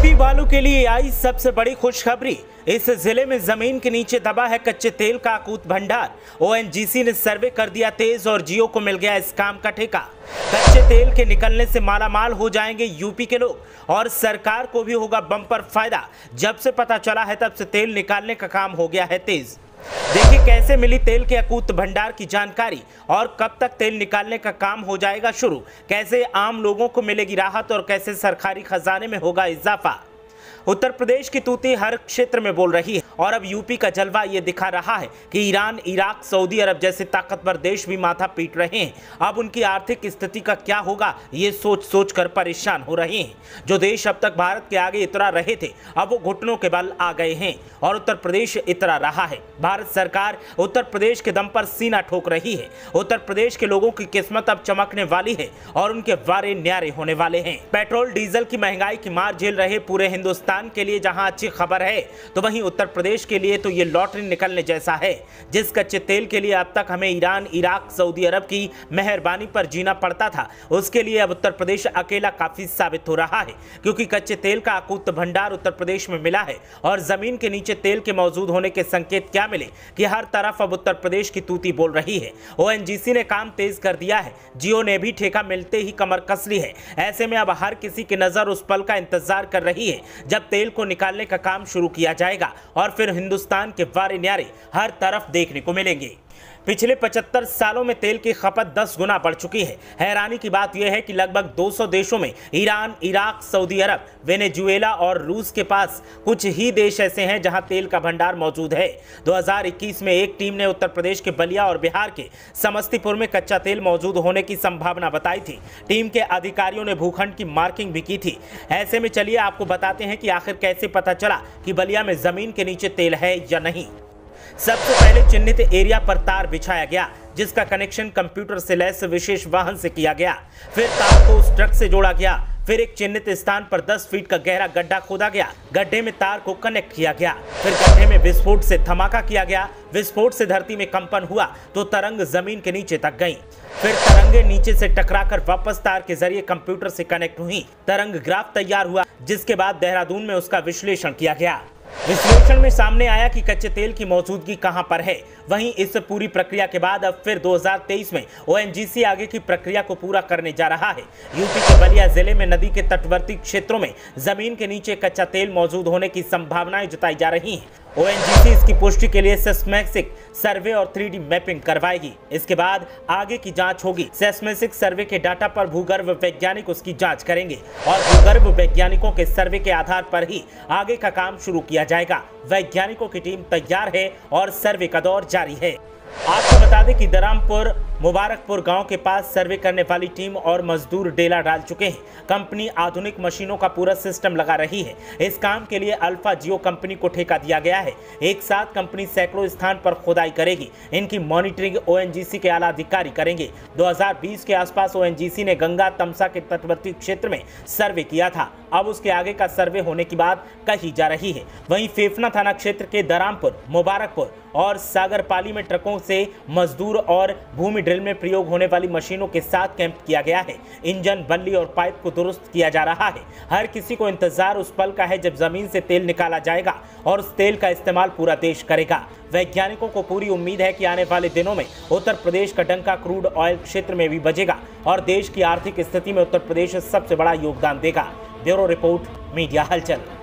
UP वालों के लिए आई सबसे बड़ी खुशखबरी। इस ज़िले में ज़मीन के नीचे दबा है कच्चे तेल का अकूत भंडार। ओएनजीसी ने सर्वे कर दिया तेज और जियो को मिल गया इस काम का ठेका। कच्चे तेल के निकलने से मालामाल हो जाएँगे यूपी के लोग और सरकार को भी होगा बम्पर फ़ायदा। जब से पता चला है तब से तेल निकालने का काम हो गया है तेज। देखिए कैसे मिली तेल के अकूत भंडार की जानकारी और कब तक तेल निकालने का काम हो जाएगा शुरू? कैसे आम लोगों को मिलेगी राहत और कैसे सरकारी खजाने में होगा इजाफा? उत्तर प्रदेश की तूती हर क्षेत्र में बोल रही है। और अब यूपी का जलवा ये दिखा रहा है कि ईरान, इराक, सऊदी अरब जैसे ताकतवर देश भी माथा पीट रहे हैं। अब उनकी आर्थिक स्थिति का क्या होगा, ये सोच सोच कर परेशान हो रहे हैं। जो देश अब तक भारत के आगे इतरा रहे थे, अब वो घुटनों के बल आ गए हैं और उत्तर प्रदेश इतरा रहा है। भारत सरकार उत्तर प्रदेश के दम पर सीना ठोक रही है। उत्तर प्रदेश के लोगों की किस्मत अब चमकने वाली है और उनके वारे न्यारे होने वाले हैं। पेट्रोल, डीजल की महँगाई की मार झेल रहे पूरे हिंदुस्तान हिंदुस्तान के लिए जहाँ अच्छी खबर है तो वहीं उत्तर प्रदेश के लिए तो ये लॉटरी निकलने जैसा है। जिस कच्चे तेल के लिए अब तक हमें ईरान, इराक, सऊदी अरब की मेहरबानी पर जीना पड़ता था, उसके लिए अब उत्तर प्रदेश अकेला काफ़ी साबित हो रहा है, क्योंकि कच्चे तेल का अकूत भंडार उत्तर प्रदेश में मिला है, और ज़मीन के नीचे तेल के मौजूद होने के संकेत क्या मिले कि हर तरफ़ अब उत्तर प्रदेश की तूती बोल रही है। ओ ने काम तेज कर दिया है, जियो ने भी ठेका मिलते ही कमर कस ली है, ऐसे में अब हर किसी की नज़र उस पल का इंतज़ार कर रही है, जब तेल को निकालने का काम शुरू किया जाएगा और फिर हिंदुस्तान के वारे न्यारे हर तरफ़ देखने को मिलेंगे। पिछले 75 सालों में तेल की खपत 10 गुना बढ़ चुकी है। हैरानी की बात यह है कि लगभग 200 देशों में, Iran, Iraq, Saudi Arab, Venezuela और रूस के पास कुछ ही देश ऐसे हैं जहाँ तेल का भंडार मौजूद है। 2021 में एक टीम ने उत्तर प्रदेश के बलिया और बिहार के समस्तीपुर में कच्चा तेल मौजूद होने की संभावना बताई थी। टीम के अधिकारियों ने भूखंड की मार्किंग भी की थी। ऐसे में चलिए आपको बताते हैं कि आखिर कैसे पता चला कि बलिया में ज़मीन के नीचे तेल है या नहीं। सबसे पहले चिन्हित एरिया पर तार बिछाया गया, जिसका कनेक्शन कंप्यूटर से लैस विशेष वाहन से किया गया। फिर तार को उस ट्रक से जोड़ा गया। फिर एक चिन्हित स्थान पर 10 फीट का गहरा गड्ढा खोदा गया। गड्ढे में तार को कनेक्ट किया गया। फिर गड्ढे में विस्फोट से धमाका किया गया। विस्फोट से धरती में कंपन हुआ तो तरंग ज़मीन के नीचे तक गई। फिर तरंगे नीचे से टकराकर वापस तार के ज़रिए कंप्यूटर से कनेक्ट हुई। तरंग ग्राफ तैयार हुआ, जिसके बाद देहरादून में उसका विश्लेषण किया गया। विश्लेषण में सामने आया कि कच्चे तेल की मौजूदगी कहाँ पर है। वहीं इस पूरी प्रक्रिया के बाद अब फिर 2023 में ओएनजीसी आगे की प्रक्रिया को पूरा करने जा रहा है। यूपी के बलिया ज़िले में नदी के तटवर्ती क्षेत्रों में ज़मीन के नीचे कच्चा तेल मौजूद होने की संभावनाएँ जताई जा रही हैं। ओएनजीसी इसकी पुष्टि के लिए सेस्मेसिक सर्वे और थ्री मैपिंग करवाएगी। इसके बाद आगे की जाँच होगी। सेस्मेसिक सर्वे के डाटा पर भूगर्भ वैज्ञानिक उसकी जाँच करेंगे और भूगर्भ वैज्ञानिकों के सर्वे के आधार पर ही आगे का काम शुरू किया जाएगा। वैज्ञानिकों की टीम तैयार है और सर्वे का दौर जारी है। आपको बता दें कि दरामपुर मुबारकपुर गाँव के पास सर्वे करने वाली टीम और मजदूर डेला डाल चुके हैं। कंपनी आधुनिक मशीनों का पूरा सिस्टम लगा रही है। इस काम के लिए अल्फ़ा जियो कंपनी को ठेका दिया गया है। एक साथ कंपनी सैकड़ों स्थान पर खुदाई करेगी। इनकी मॉनिटरिंग ओ के आला अधिकारी करेंगे। 2020 के आसपास ओएनजीसी ने गंगा तमसा के तटवर्ती क्षेत्र में सर्वे किया था। अब उसके आगे का सर्वे होने की बात कही जा रही है। वहीं फेफना थाना क्षेत्र के दरामपुर, मुबारकपुर और सागरपाली में ट्रकों से मजदूर और भूमि ड्रिल में प्रयोग होने वाली मशीनों के साथ कैंप किया गया है। इंजन, बल्ली और पाइप को दुरुस्त किया जा रहा है। हर किसी को इंतज़ार उस पल का है जब ज़मीन से तेल निकाला जाएगा और उस तेल का इस्तेमाल पूरा देश करेगा। वैज्ञानिकों को पूरी उम्मीद है कि आने वाले दिनों में उत्तर प्रदेश का डंका क्रूड ऑयल क्षेत्र में भी बजेगा और देश की आर्थिक स्थिति में उत्तर प्रदेश सबसे बड़ा योगदान देगा। ब्यूरो रिपोर्ट, मीडिया हलचल।